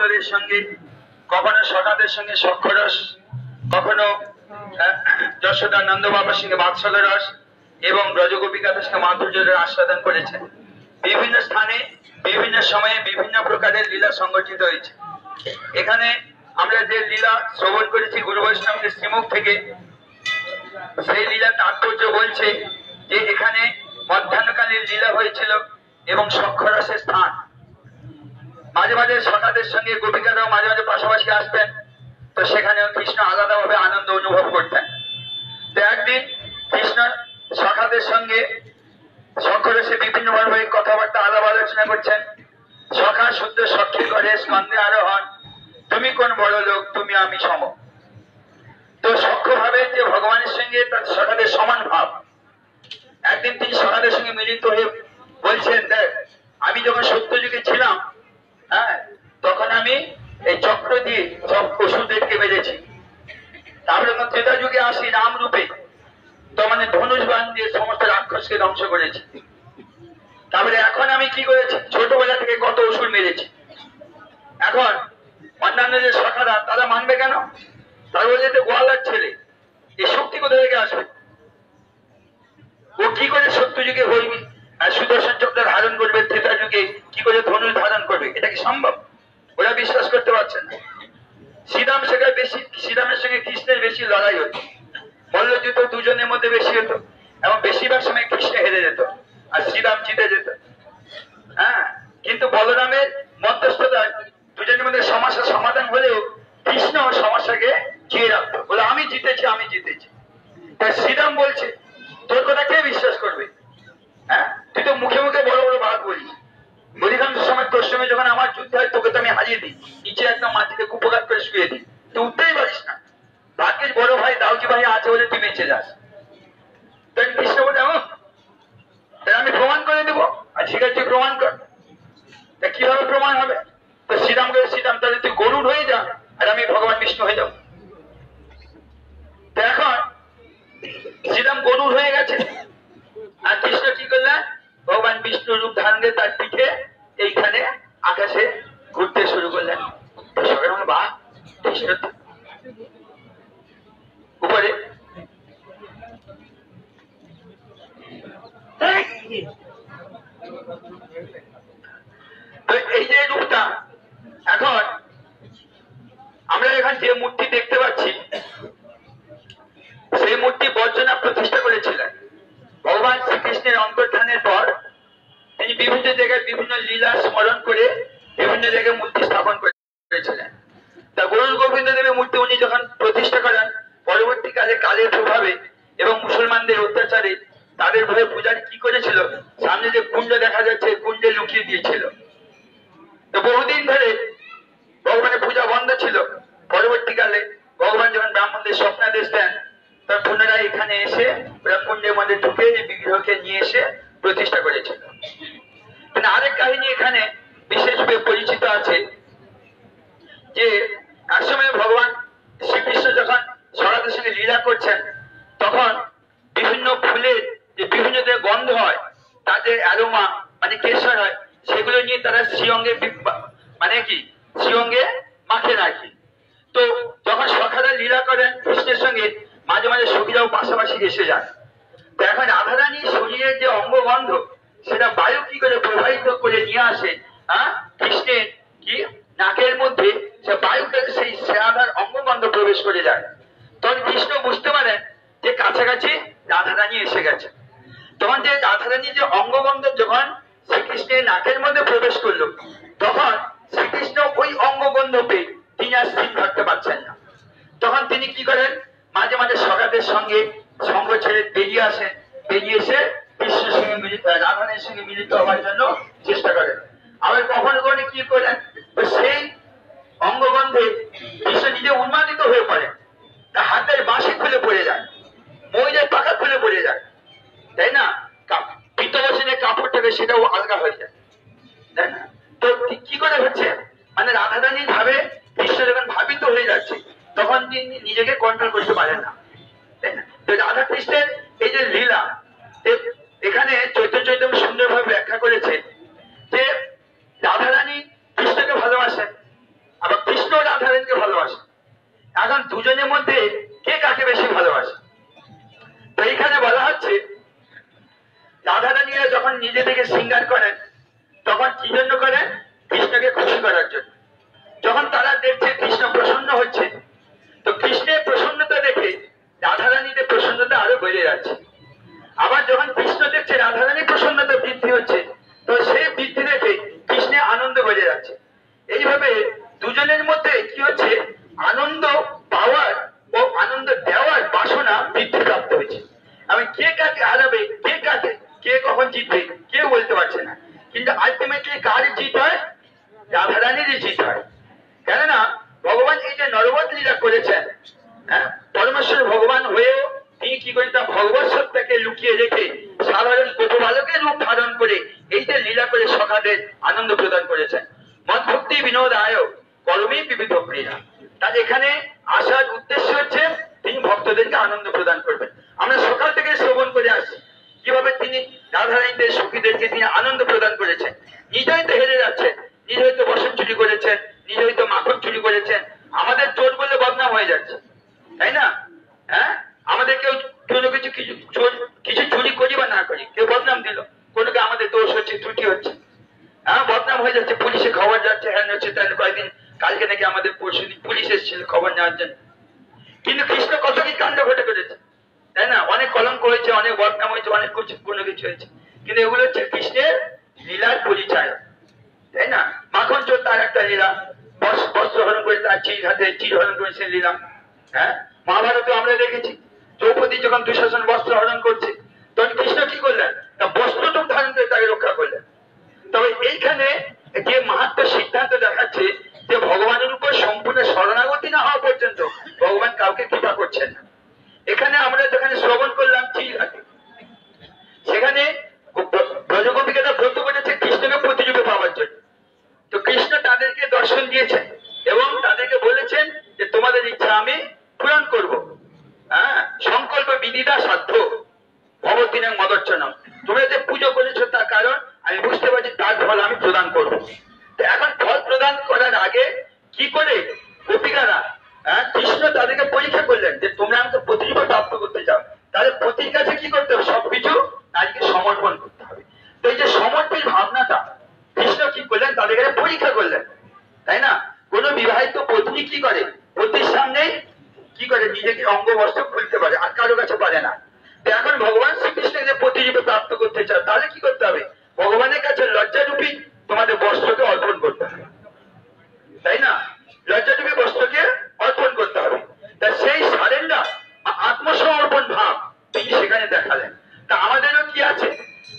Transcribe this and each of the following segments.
ভক্তদের সঙ্গে, কখনো সখাদের সঙ্গে সক্ষরস, কখনো যশোদা নন্দ বাবার সঙ্গে বাৎসল রস এবং ব্রজগোপিকাদের সঙ্গে মাধুর্যের আস্বাদন করেছেন। বিভিন্ন স্থানে, বিভিন্ন সময়ে বিভিন্ন প্রকারের লীলা সংগঠিত হয়েছে। এখানে আমরা যে লীলা শ্রবণ করেছি গুরু বৈষ্ণবের শ্রীমুখ থেকে, সেই লীলা তাৎপর্য বলছে যে এখানে মধ্যাহ্নকালীন লীলা হয়েছিল এবং সক্ষরসের স্থান। মাঝে মাঝে সখাদের সঙ্গে গোপিকারাও মাঝে মাঝে পাশাপাশি আসতেন। তো সেখানেও কৃষ্ণ আলাদাভাবে আনন্দ অনুভব করতেন। তো একদিন কৃষ্ণ সখাদের সঙ্গে সক্ষরসে বিভিন্ন ভাবে কথাবার্তা আলাপ আলোচনা করছেন। সখা শুদ্ধ সক্ষী করে স্কন্ধে আরোহণ, তুমি কোন বড় লোক, তুমি আমি সম। তো সক্ষ ভাবে যে ভগবানের সঙ্গে তার সখাদের সমান ভাব। একদিন তিনি সখাদের সঙ্গে মিলিত হয়ে বলছেন, দেখ, আমি যখন সত্য যুগে ছিলাম হ্যাঁ তখন আমি এই চক্র দিয়ে সব পশুদেরকে মেরেছি তারপরে যখন ত্রেতা যুগে আসি রাম রূপে তো মানে ধনুষ বান দিয়ে সমস্ত রাক্ষসকে ধ্বংস করেছি। তারপরে এখন আমি কি করেছি? ছোটবেলা থেকে কত অসুর মেরেছি। এখন অন্যান্য যে শাখারা তারা মানবে কেন? তারা বলছে যে গোয়ালার ছেলে। এই শক্তি কোথা থেকে আসবে? ও কি করে সত্য যুগে হইবি? সুদর্শন চক্র ধারণ করবে ত্রেতা যুগে কি করে ধনুষ ধারণ করবে? এটা কি সম্ভব? ওরা বিশ্বাস করতে পারছে না। শ্রীরাম সেখানে বেশি, শ্রীরামের সঙ্গে কৃষ্ণের বেশি লড়াই হতো। মল্লযুদ্ধ দুজনের মধ্যে বেশি হতো এবং বেশিরভাগ সময় কৃষ্ণ হেরে যেত আর শ্রীরাম জিতে যেত। হ্যাঁ কিন্তু বলরামের মধ্যস্থতায় দুজনের মধ্যে সমস্যার সমাধান হলেও কৃষ্ণ সমস্যাকে চেয়ে রাখতো। বলে, আমি জিতেছি আমি জিতেছি। তাই শ্রীরাম বলছে, তোর কথা কে বিশ্বাস করবে? হ্যাঁ? তুই তো মুখে মুখে বড় বড় ভাগ বলিস অধিকাংশ সময় তোর সঙ্গে যখন আমার যুদ্ধ হয়, তোকে তো আমি হারিয়ে দিই। নিচে একদম মাটিতে কুপঘাত করে শুয়ে দিই। তুই উঠতেই পারিস না। ভাগ্যের বড় ভাই দাউজি ভাই, আছে বলে তুই বেঁচে যাস। তাই কৃষ্ণ বলে আমি প্রমাণ করে দেবো। আর ঠিক আছে প্রমাণ কর। তা কীভাবে প্রমাণ হবে? তো শ্রীরাম বলে, শ্রীরাম, তাহলে তুই গরুর হয়ে যা, আর আমি ভগবান বিষ্ণু হয়ে যাব। এখন, শ্রীরাম গরুর হয়ে গেছে। আর কৃষ্ণ কি করলেন ভগবান বিষ্ণু রূপ ধারণ করে তার পিঠে এইখানে আকাশে ঘুরতে শুরু করলেন। বলল, কৃষ্ণ উপরে। এই যে রূপটা এখন আমরা এখন যে মূর্তি দেখতে পাচ্ছি। সিঙ্গার করে কখন জিতবে। কেউ বলতে পারছে না। কিন্তু আলটিমেটলি কার জিত হয়? রাধা রানীরই জিত হয়। কেননা ভগবান এই যে নরবত লীলা করেছেন হ্যাঁ, পরমেশ্বর ভগবান হয়েও তিনি কি করেন তা ভগবত সত্তাকে লুকিয়ে রেখে সাধারণ গোপবালকের রূপ ধারণ করে এই যে লীলা করে সখাদের আনন্দ প্রদান করেছেন। মত ভক্তি বিনোদ আয় কর্মী বিবিধ ক্রীড়া তার এখানে আসার উদ্দেশ্য হচ্ছে তিনি ভক্তদেরকে আনন্দ প্রদান করবেন। আমরা সকাল থেকে শ্রবণ করে আসছি। কীভাবে তিনি রাধারানীদের সখীদেরকে তিনি আনন্দ প্রদান করেছেন নিজেই তো হেরে যাচ্ছেন, নিজে হয়তো বসন চুরি করেছেন, নিজে হয়তো মাখন চুরি করেছেন, আমাদের চোর বলে বদনাম হয়ে যাচ্ছে, তাই না? হ্যাঁ? আমাদের কেউ কোনো কিছু কিছু চোর, কিছু চুরি করি বা না করি, কেউ বদনাম দিল, কোনোকে আমাদের দোষ হচ্ছে, ত্রুটি হচ্ছে। হ্যাঁ? বদনাম হয়ে যাচ্ছে, পুলিশে খবর যাচ্ছে হ্যাঁ হচ্ছে, তাহলে কয়েকদিন কালকে নাকি আমাদের পরশুদিন পুলিশ এসেছিল খবর নেওয়ার জন্য। বলছেন এখানে কি করে? নিজেকে অঙ্গ বস্ত্র খুলতে পারে? আর কারও কাছে পারে না। এখন ভগবান শ্রীকৃষ্ণকে যে প্রতিরূপে প্রাপ্ত করতে চাও, তাহলে কি করতে হবে? ভগবানের কাছে লজ্জারূপী তোমাদের বস্ত্রকে অর্পণ করতে হবে। তাই না? লজ্জাটুকু বস্ত্রকে অর্পণ করতে হবে। তা সেই সারেন্ডার আত্মসমর্পণ ভাব তিনি সেখানে দেখালেন। তা আমাদেরও কি আছে?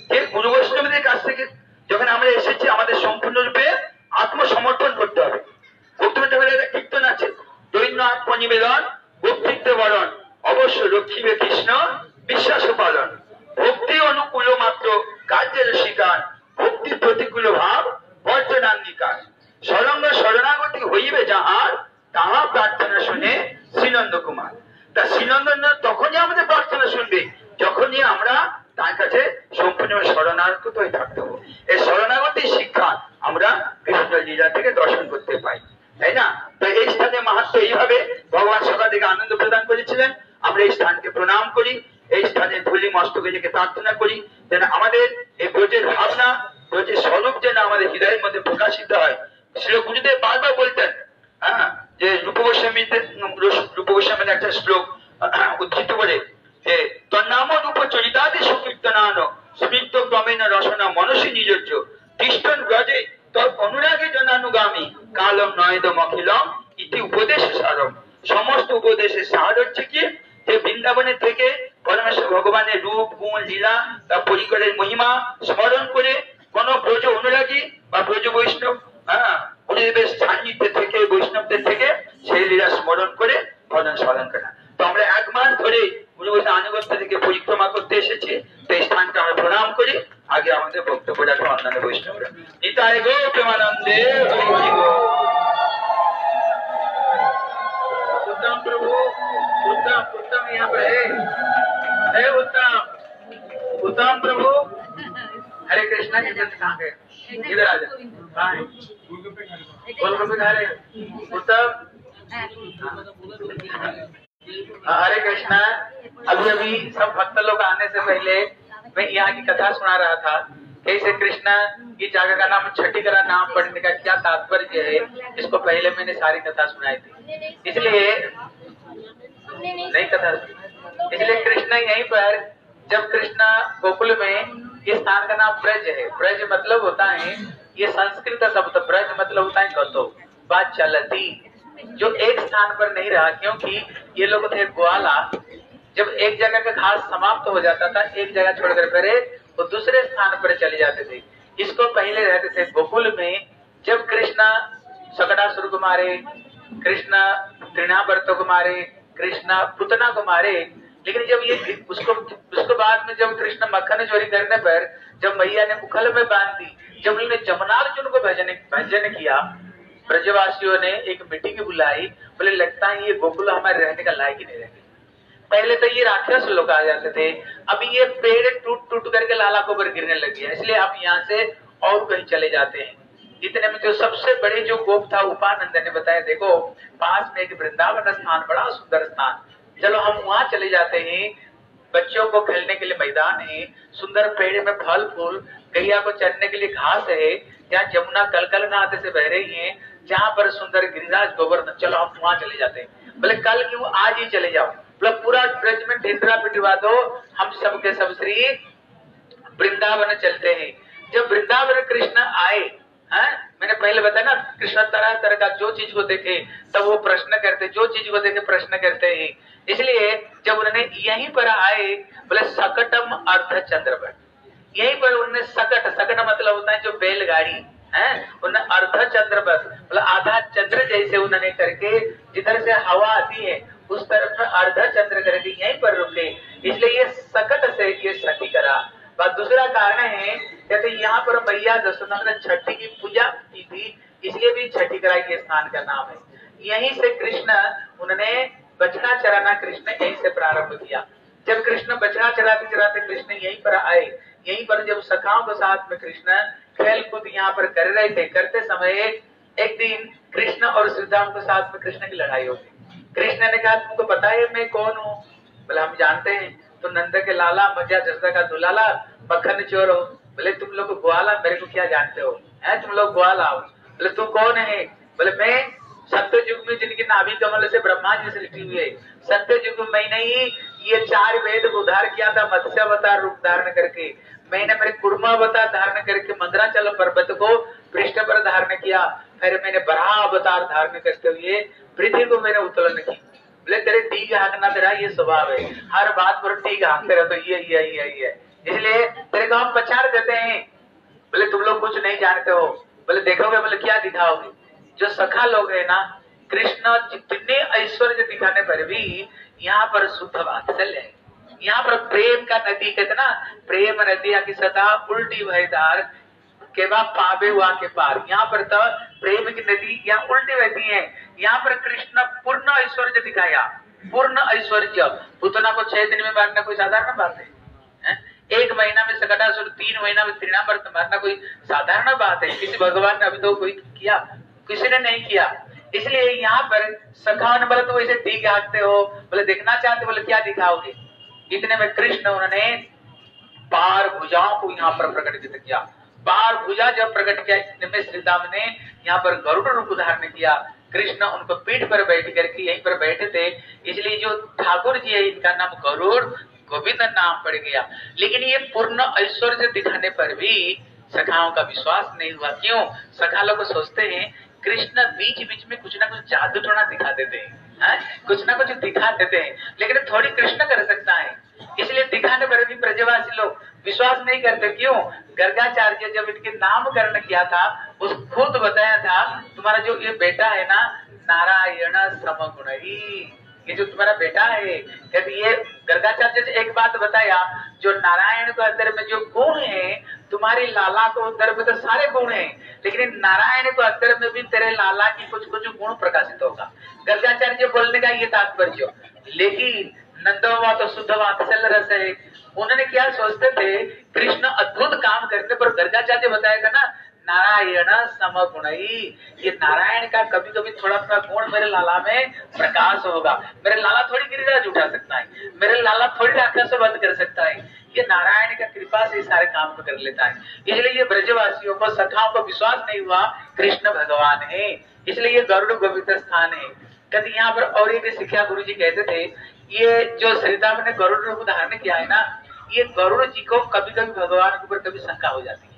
যে গুরু বৈষ্ণবদের কাছ থেকে যখন আমরা এসেছি, আমাদের সম্পূর্ণরূপে আত্মসমর্পণ করতে হবে। ঠাকুরের একটা কীর্তন আছে, দৈন্য আত্মনিবেদন ভক্তিত্ব বরণ অবশ্য লক্ষ্মীবে কৃষ্ণ, বিশ্বাস পালন ভক্তি অনুকূল মাত্র কার্যের শিকার, ভক্তি প্রতিকূল ভাব বর্জনাঙ্গিকার। সরঙ্গ শরণাগতি হইবে যাহার, তাহা প্রার্থনা শুনে শ্রীনন্দ কুমার। তা শ্রীনন্দন তখনই আমাদের প্রার্থনা শুনবে, যখনই আমরা তার কাছে সম্পূর্ণ শরণাগত হয়ে থাকতে হবে এই শরণাগতির শিক্ষা আমরা বিভিন্ন লীলা থেকে দর্শন করতে পাই তাই না তো এই স্থানে মাহাত্ম এইভাবে ভগবান সকাল থেকে আনন্দ প্রদান করেছিলেন আমরা এই স্থানকে প্রণাম করি এই স্থানে ধুলি মস্তকে থেকে প্রার্থনা করি যেন আমাদের এই ব্রজের ভাবনা ব্রজের স্বরূপ যেন আমাদের হৃদয়ের মধ্যে প্রকাশিত হয় শ্রী গুরুদেব বারবার বলতেন হ্যাঁ যে রূপ গোস্বামীতে রূপ গোস্বামীর একটা শ্লোক আহ, উদ্ধৃত করে যে তন্নাম রূপ চরিতাদি সুকীর্তনান স্মৃত ক্রমেণ রসনা মনসী নিজস্ব তিষ্ঠন ব্রজে তর অনুরাগে জনানুগামী নয়দম অখিলম ইতি উপদেশ সারম সমস্ত উপদেশের সার হচ্ছে কি? যে বৃন্দাবনের থেকে পরমেশ্বর ভগবানের রূপ, গুণ, লীলা, তার পরিকরের মহিমা স্মরণ इधर आ खा रहे हरे कृष्णा अभी अभी सब भक्त लोग आने से पहले मैं यहाँ की कथा सुना रहा था कैसे कृष्णा की जगह का नाम छठी का नाम पढ़ने का क्या तात्पर्य है इसको पहले मैंने सारी कथा सुनाई थी इसलिए नहीं कथा इसलिए कृष्णा यहीं पर, जब कृष्णा गोकुल में ये स्थान का नाम ब्रज है। ब्रज मतलब होता है, ये संस्कृत शब्द ब्रज मतलब होता है गतो बात चलती जो एक स्थान पर नहीं रहा, क्योंकि ये लोग थे ग्वाला। जब एक जगह का घास समाप्त हो जाता था, एक जगह छोड़कर फिर वो दूसरे स्थान पर चले जाते थे। इसको पहले रहते थे गोकुल में, जब कृष्णा सकटासुर को मारे, कृष्णा तृणावर्त को मारे, कृष्णा पुतना को मारे लेकिन जब ये उसको उसके बाद में जब कृष्ण मक्खन चोरी करने पर जब मैया ने उखल में बाँध दी, जब उन्होंने जमुनार्जुन को भजन भजन किया, ब्रजवासियों ने एक मीटिंग बुलाई, बोले, लगता है ये गोकुल हमारे रहने का लायक ही नहीं रहने पहले तो ये राक्षस लोग आ जाते थे, अभी ये पेड़ टूट टूट करके लाला को गिरने लग गया, इसलिए आप यहाँ से और कहीं चले जाते हैं। इतने में जो सबसे बड़े जो गोप था उपानंद ने बताया, देखो, पास में एक वृंदावन स्थान, बड़ा सुंदर स्थान चलो हम वहाँ चले जाते हैं। बच्चों को खेलने के लिए मैदान है, सुंदर पेड़ में फल, फूल गैया को चरने के लिए घास है यहाँ जमुना कल कल नाते से बह रही है, जहाँ पर सुंदर गिरिराज गोवर्धन। चलो हम वहाँ चले जाते हैं। बोले, कल क्यों आज ही चले जाओ? बोले, पूरा ब्रज में ढिंडरा पिटवा दो, हम सबके सब श्री वृंदावन चलते हैं। जब वृंदावन कृष्ण आए, है मैंने पहले बताया ना, कृष्ण तरह तरह का जो चीज़ को देखे तब वो प्रश्न करते, जो चीज़ को देखे प्रश्न करते हैं। इसलिए जब उन्होंने यहीं पर आए, बोले, सकटम अर्ध चंद्र पर यहीं पर उन्होंने सकट सकट मतलब होता है जो बैलगाड़ी, है? उन्होंने अर्ध चंद्र मतलब आधा चंद्र जैसे उन्होंने करके जिधर से हवा आती है, उस तरफ़ में अर्ध चंद्र करके यहीं पर रुके। इसलिए ये सकट से ये सटी करा। और दूसरा कारण है कहते यहाँ पर मैया दशोदा ने छठी की पूजा की थी, इसलिए भी छठी कराई के स्थान का नाम है। यहीं से कृष्ण, उन्होंने बछड़ा चराना कृष्ण यहीं से प्रारंभ किया। जब कृष्ण बछड़ा चराते चराते कृष्ण यहीं पर आए, यहीं पर जब सखाओं के साथ में कृष्ण खेल कूद यहाँ पर कर रहे थे, करते समय एक दिन कृष्ण और श्रीधाम के साथ में कृष्ण की लड़ाई होती। कृष्ण ने कहा, तुमको पता है मैं कौन हूँ? बोला, हम जानते हैं। तो नंद के लाला मज़ा जसदा का दुलाला मक्खन चोर हो। बोले, तुम लोग ग्वाला मेरे को क्या जानते हो? है, तुम लोग ग्वाला हो? बोले तू कौन है? बोले, मैं सत्य युग में जिनकी नाभि कमल से ब्रह्मा जी से लिखी हुई है। सत्य युग में मैंने ही ये चार वेद को उद्धार किया था मत्स्य अवतार रूप धारण करके। मैंने मेरे कुर्मा अवतार धारण करके मंदराचल पर्वत को पृष्ठ पर धारण किया। फिर मैंने बराह अवतार धारण करते हुए पृथ्वी को मैंने उत्तोलन की बोले, तेरे टीक हाँकना तेरा ये स्वभाव है। हर बात पर टीक हाँकते रहो तो ये ये ये ये इसलिए तेरे को हम पछाड़ देते हैं। बोले, तुम लोग कुछ नहीं जानते हो। बोले, देखोगे, बोले, क्या दिखाओगे? जो सखा लोग है ना, कृष्ण जितने ऐश्वर्य दिखाने पर भी यहाँ पर शुद्ध वात्सल्य है। यहाँ पर प्रेम का नदी, कहते ना, प्रेम नदी की सदा उल्टी भयदार के बाद पावे हुआ के पार। यहाँ पर तो प्रेम की नदी यहाँ उल्टी बहती है। यहाँ पर कृष्ण पूर्ण ऐश्वर्य दिखाया। पूर्ण ऐश्वर्य। पुतना को छह दिन में मारना कोई साधारण बात है? एक महीना में सकटासुर तीन महीना में त्रिनावर्त मारना कोई साधारण बात है? किसी भगवान ने अभी तो कोई किया? किसी ने नहीं किया। इसलिए यहाँ पर सखान बोले तो वैसे ठीक हाँकते हो? बोले, देखना चाहते बोले, क्या दिखाओगे? इतने में कृष्ण उन्होंने पार भुजाओं को यहाँ पर प्रकटित किया। बार भुजा जब प्रकट किया में श्रीदाम ने, यहाँ पर गरुड़ रूप धारण किया। कृष्ण उनको पीठ पर बैठ करके यहीं पर बैठे थे। इसलिए जो ठाकुर जी है, इनका नाम गरुड़, गोविंद नाम पड़ गया। लेकिन ये पूर्ण ऐश्वर्य दिखाने पर भी सखाओं का विश्वास नहीं हुआ। क्यों? सखा लोग सोचते हैं, कृष्ण बीच बीच में कुछ ना कुछ जादू टोना दिखा देते हैं। है? कुछ ना कुछ दिखा देते हैं। लेकिन थोड़ी कृष्ण कर सकता है। इसलिए दिखाने पर भी प्रजावासी लोग। विश्वास नहीं करते। क्यों? गर्गाचार्य जब इनके नामकरण किया था, उस खुद बताया था, तुम्हारा जो ये बेटा है ना, नारायण समगुण ही ये जो तुम्हारा बेटा है कहते ये गर्गाचार्य ने एक बात बताया, जो नारायण को अंदर में जो गुण है, तुम्हारी लाला को अंदर में तो सारे गुण है, लेकिन नारायण को अंदर में भी तेरे लाला की कुछ कुछ गुण प्रकाशित होगा। गर्गाचार्य बोलने का ये तात्पर्य, लेकिन नंदवा तो शुद्ध वात्सल रस है, उन्होंने क्या सोचते थे, कृष्ण अद्भुत काम करने पर गर्गाचार्य बताएगा ना नारायण समगुणई ये नारायण का कभी कभी थोड़ा थोड़ा गुण मेरे लाला में प्रकाश होगा। मेरे लाला थोड़ी गिरिराज उठा सकता है। मेरे लाला थोड़ी से बंद कर सकता है। ये नारायण का कृपा से सारे काम को कर लेता है। इसलिए ये ब्रजवासियों को, सखाओं को विश्वास नहीं हुआ, कृष्ण भगवान है। इसलिए ये गरुड़ गोविंद स्थान है। कभी यहाँ पर और एक शिक्षा गुरु जी कहते थे, ये जो श्रीराम ने गरुड़ रूप धारण किया है ना, ये गरुड़ जी को कभी कभी भगवान के ऊपर कभी शंका हो जाती है।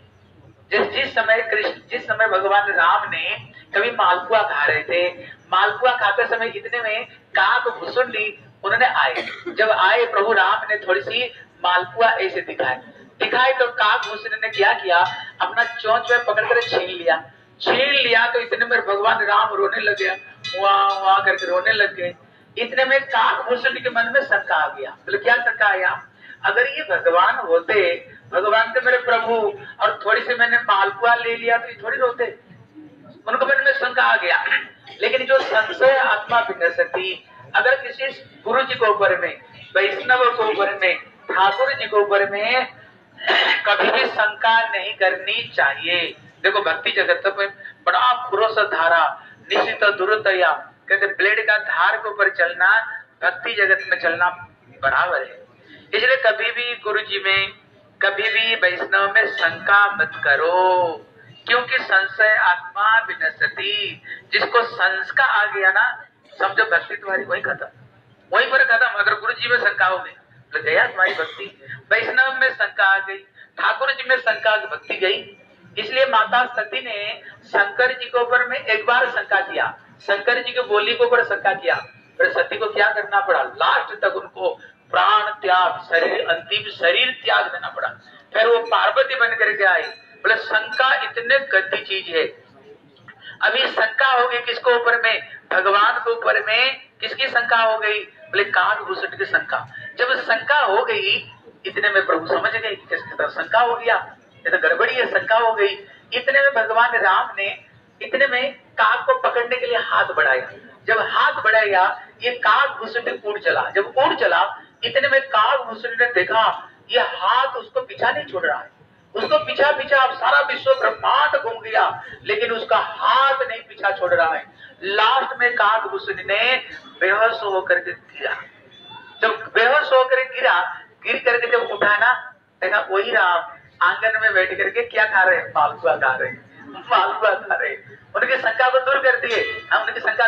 जिस जिस समय कृष्ण, जिस समय भगवान राम ने कभी मालपुआ खा रहे थे, मालपुआ खाते समय इतने में काक भुसुंडी उन्होंने आए। जब आए, प्रभु राम ने थोड़ी सी मालपुआ ऐसे दिखाए दिखाए तो काक भुसुंडी ने क्या किया? अपना चोंच में पकड़ कर छीन लिया। छीन लिया तो इतने में भगवान राम रोने लगे वहाँ वहाँ करके रोने लग गए। इतने में काक भूषण के मन में शंका आ गया। बोले, क्या शंका आया अगर ये भगवान होते भगवान थे मेरे प्रभु, और थोड़ी सी मैंने मालपुआ ले लिया तो ये थोड़ी रोते। उनको मन में शंका आ गया। लेकिन जो संशय आत्मा विकसती अगर किसी गुरु जी के ऊपर में, वैष्णव के ऊपर में ठाकुर जी के ऊपर में कभी भी शंका नहीं करनी चाहिए। देखो, भक्ति जगत में बड़ा पुरुष धारा, निश्चित दुरुतया कहते ब्लेड का धार के ऊपर चलना, भक्ति जगत में चलना बराबर है। इसलिए कभी भी गुरु जी में कभी भी वैष्णव में शंका मत करो, क्योंकि संशय आत्मा विनसती जिसको संस्कार आ गया ना, समझो भक्ति तुम्हारी वही खत्म। वहीं पर खत्म, अगर गुरु जी में शंका हो गई तो गया तुम्हारी भक्ति। वैष्णव में शंका आ गई ठाकुर जी में शंका भक्ति गई। इसलिए माता सती ने शंकर जी के ऊपर में एक बार शंका किया। शंकर जी के बोली को ऊपर शंका किया। फिर सती को क्या करना पड़ा? लास्ट तक उनको प्राण त्याग, शरीर, अंतिम शरीर त्याग देना पड़ा। फिर वो पार्वती बन करके आई। बोले, शंका इतने गंदी चीज़ है। अभी शंका हो गई किसको ऊपर में? भगवान के ऊपर में किसकी शंका हो गई? बोले काग भूषण की शंका। जब शंका हो गई, इतने में प्रभु समझ गए किसकी तरफ़ शंका हो गया। ये तो गड़बड़ी है, शंका हो गई। इतने में भगवान राम ने इतने में काग को पकड़ने के लिए हाथ बढ़ाया। जब हाथ बढ़ाया, ये काग घुसटे उड़ चला। जब उड़ चला इतने में काग घुसटे ने देखा, ये हाथ उसको पीछा नहीं छोड़ रहा है। उसको पीछा पीछा अब सारा विश्व ब्रह्मांड घूम गया, लेकिन उसका हाथ नहीं पीछा छोड़ रहा है। लास्ट में काग भूषण ने बेहोश होकर के गिरा। जब बेहोश होकर गिरा, गिर करके जब उठा ना, देखा वही राम आँगन में बैठ करके क्या खा रहे हैं? मालपुआ खा रहे हैं। मालपुआ खा रहे उनकी शंका को दूर कर दिए। हम उनकी शंका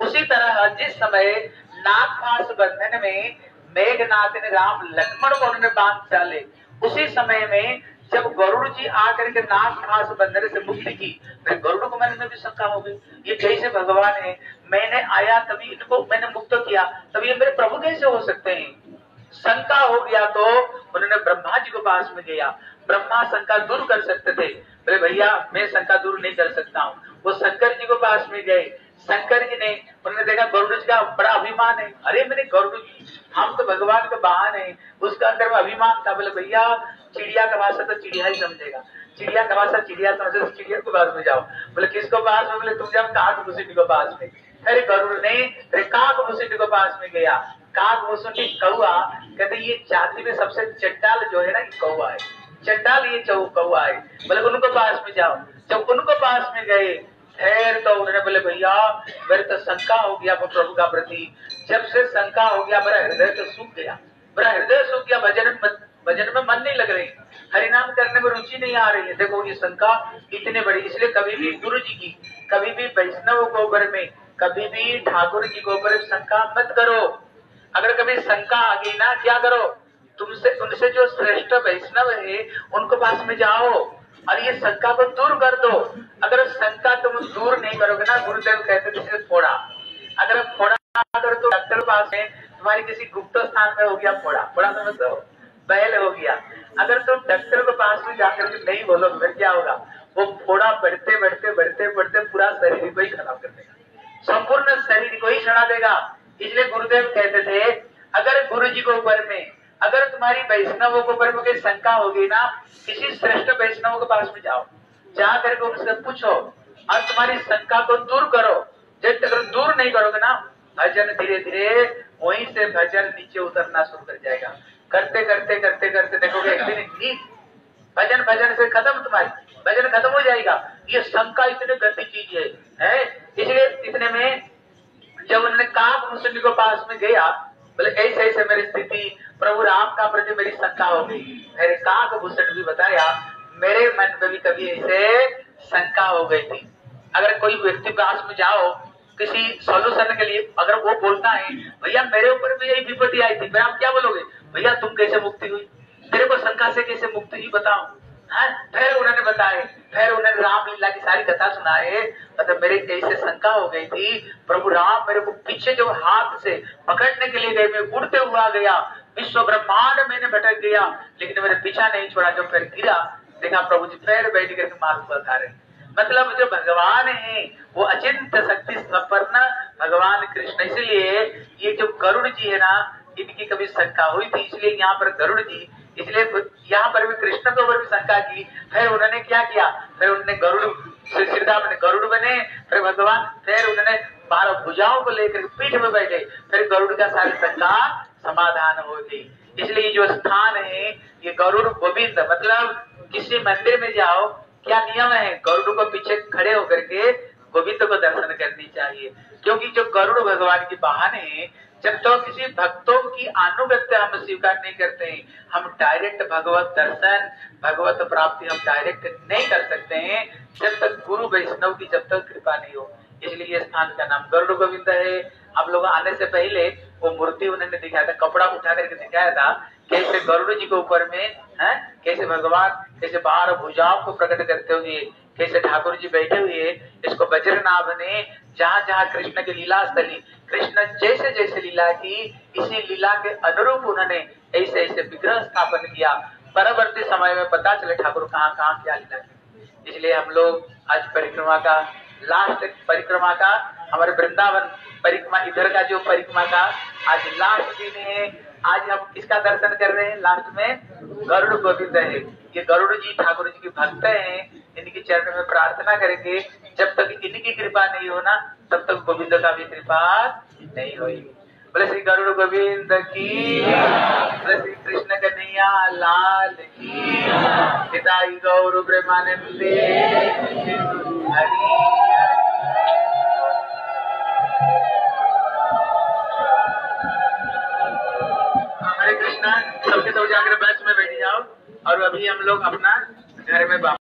उसी तरह जिस समय नागपास बंधन में मेघनाथ ने राम लक्ष्मण को उन्होंने बाँध डाले। उसी समय में जब गरुड़ जी आकर के नाग घास बंधन से मुक्ति की फिर गरुड़ को मन में भी शंका हो गई। ये कैसे भगवान है, मैंने आया तभी इनको मैंने मुक्त किया, तभी ये मेरे प्रभु कैसे हो सकते हैं। शंका हो गया तो उन्होंने ब्रह्मा जी को पास में गया ब्रह्मा शंका दूर कर सकते थे। बोले भैया, मैं शंका दूर नहीं कर सकता हूँ। वो शंकर जी को पास में गए। शंकर जी ने, उन्होंने देखा गरुड़ जी का बड़ा अभिमान है। अरे मेरे गरुड़ जी, हम तो भगवान के वाहन है। उसका अंदर में अभिमान था, बोले भैया, चिड़िया का भाषा तो चिड़िया ही समझेगा। चिड़िया का भाषा चिड़िया समझे तो चिड़िया के पास में जाओ। बोले, किसको पास में? बोले, तुम जाओ काक भूषिटी को पास में। अरे गरुड़ ने, अरे काक भूषिटी को पास में गया। काक भूषिटी कौआ, कहते ये जाति में सबसे चट्टाल जो है ना, ये कौआ है। चट्टाल ये चौ, कौआ है। बोले, उनको पास में जाओ। जब उनको पास में गए फिर तो उन्होंने बोले, भैया, मेरे तो शंका हो गया प्रभु का प्रति। जब से शंका हो गया, मेरा हृदय तो सूख गया। मेरा हृदय सूख गया, भजन भजन में मन नहीं लग रही। हरिनाम करने में रुचि नहीं आ रही है। देखो, ये शंका इतने बड़ी, इसलिए कभी भी गुरु जी की, कभी भी वैष्णव ऊपर में, कभी भी ठाकुर जी को ऊपर शंका मत करो। अगर कभी शंका आ गई ना क्या करो, तुमसे, उनसे जो श्रेष्ठ वैष्णव है, उनको पास में जाओ। और ये शंका को दूर कर दो। अगर शंका तुम दूर नहीं करोगे ना, गुरुदेव कहते थे फोड़ा। अगर फोड़ा अगर तो डॉक्टर पास में तुम्हारी किसी गुप्त स्थान में हो गया, फोड़ा। फोड़ा समझते हो बैल हो गया। अगर तुम डॉक्टर के पास में जाकर के नहीं बोलो, फिर क्या होगा? वो फोड़ा बढ़ते बढ़ते बढ़ते बढ़ते पूरा शरीर को ही खराब कर देगा। संपूर्ण शरीर को ही चढ़ा देगा। इसलिए गुरुदेव कहते थे, अगर गुरु जी को ऊपर में अगर तुम्हारी वैष्णवों को ऊपर में शंका होगी ना, किसी श्रेष्ठ वैष्णव के पास में जाओ। जा करके उनसे पूछो और तुम्हारी शंका को दूर करो। जब तक दूर नहीं करोगे ना, भजन धीरे धीरे वहीं से भजन नीचे उतरना शुरू कर जाएगा। करते करते करते करते देखोगे भजन भजन से खत्म तुम्हारी, भजन खत्म हो जाएगा। ये शंका इतनी गंदी चीज़ है है इसलिए इतने में जब उन्होंने काक मुसल्ली को पास में गया बोले ऐसे ऐसे मेरी स्थिति प्रभु राम का प्रति हो गई मेरे काक भूषण भी बताया, मेरे मन में भी कभी ऐसे शंका हो गई थी। अगर कोई व्यक्ति पास में जाओ, किसी सॉल्यूशन के लिए अगर वो बोलता है, भैया, मेरे ऊपर भी यही विपत्ति आई थी, फिर आप क्या बोलोगे? भैया, तुम कैसे मुक्ति हुई? तेरे को शंका से कैसे मुक्ति हुई, बताओ। हाँ? फिर उन्होंने बताए फिर उन्होंने रामलीला की सारी कथा सुनाए मतलब मेरे कैसे शंका हो गई थी, प्रभु राम मेरे को पीछे जो हाथ से पकड़ने के लिए गए, मैं उड़ते हुआ गया। विश्व ब्रह्मांड मैंने भटक गया, लेकिन मेरे पीछा नहीं छोड़ा, जो फिर गिरा। देखा प्रभु जी फिर बैठ करके मार्ग पर उतारे। मतलब जो भगवान है, वो अचिंत शक्ति संपन्न भगवान कृष्ण। इसलिए ये जो गरुड़ जी है ना, इनकी कभी शंका हुई थी, इसलिए यहाँ पर गरुड़ जी, इसलिए यहाँ पर भी कृष्ण के ऊपर भी शंका की। फिर उन्होंने क्या किया? फिर उन्होंने गरुड़ श्रीराम ने गरुड़ बने, फिर भगवान, फिर उन्होंने बारह भुजाओं को लेकर पीठ में बैठे। फिर गरुड़ का सारी शंका समाधान हो गई इसलिए जो स्थान है, ये गरुड़ गोविंद मतलब किसी मंदिर में जाओ, क्या नियम है? गरुड़ को पीछे खड़े होकर के गोविंद को दर्शन करनी चाहिए। क्योंकि जो गरुड़ भगवान की वाहन है, जब तो किसी भक्तों की अनुगत्य हम स्वीकार नहीं करते हैं, हम डायरेक्ट भगवत दर्शन, भगवत प्राप्ति हम डायरेक्ट नहीं कर सकते हैं, जब तक गुरु वैष्णव की जब तक कृपा नहीं हो। इसलिए स्थान का नाम गरुड़ गोविंद है। आप लोग आने से पहले वो मूर्ति उन्होंने दिखाया था, कपड़ा उठा करके दिखाया था, कैसे गरुड़ जी के ऊपर में, है, कैसे भगवान, कैसे बाहर भुजाओं को प्रकट करते हुए, कैसे ठाकुर जी बैठे हुए, इसको वज्रनाभ ने जहाँ जहाँ कृष्ण की लीला स्थली, कृष्ण जैसे जैसे लीला की, इसी लीला के अनुरूप उन्होंने ऐसे ऐसे विग्रह स्थापन किया। परवर्ती समय में पता चले ठाकुर कहाँ कहाँ क्या लीला की। इसलिए हम लोग आज परिक्रमा का लास्ट परिक्रमा का, हमारे वृंदावन परिक्रमा, इधर का जो परिक्रमा का आज लास्ट दिन है। आज हम किसका दर्शन कर रहे हैं? लास्ट में गरुड़ गोविंद है ये गरुड़ जी, ठाकुर जी के भक्त हैं, इनके चरण में प्रार्थना करेंगे। जब तक इनकी कृपा नहीं होना तब तक गोविंद का भी कृपा नहीं होगी। बोले श्री गरुड़ गोविंद की बोले श्री कृष्ण कन्हैया लाल की पिताई गौर प्रेमानंदे हरि हरे कृष्णा सबके सब जाकर बस में बैठ जाओ और अभी हम लोग अपना घर में वापस